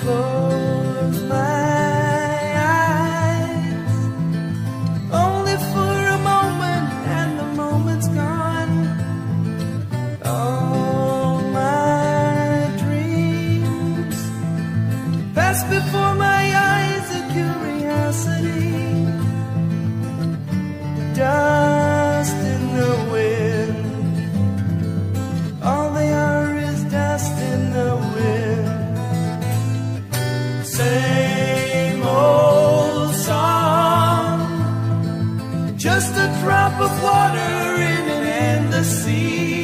close. just a drop of water in an endless sea.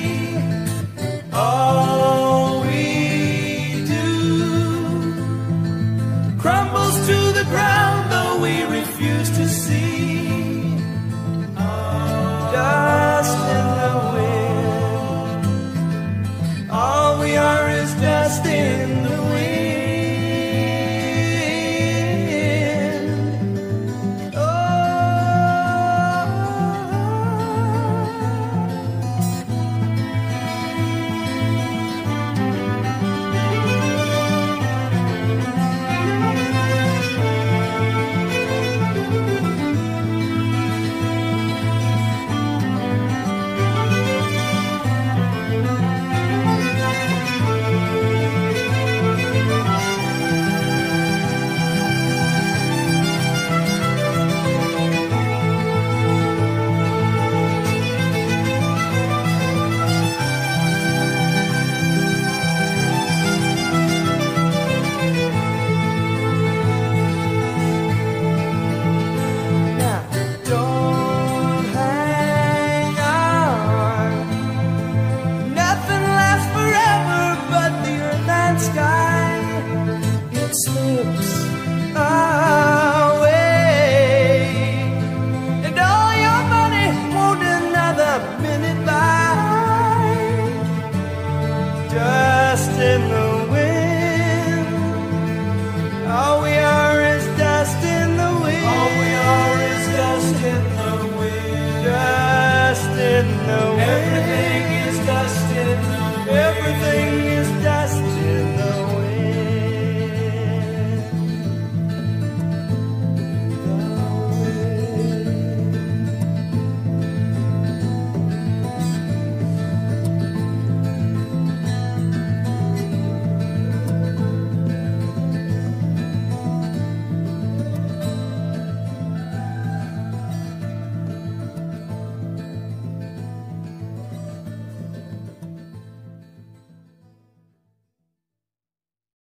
hidden away. Everything is dust.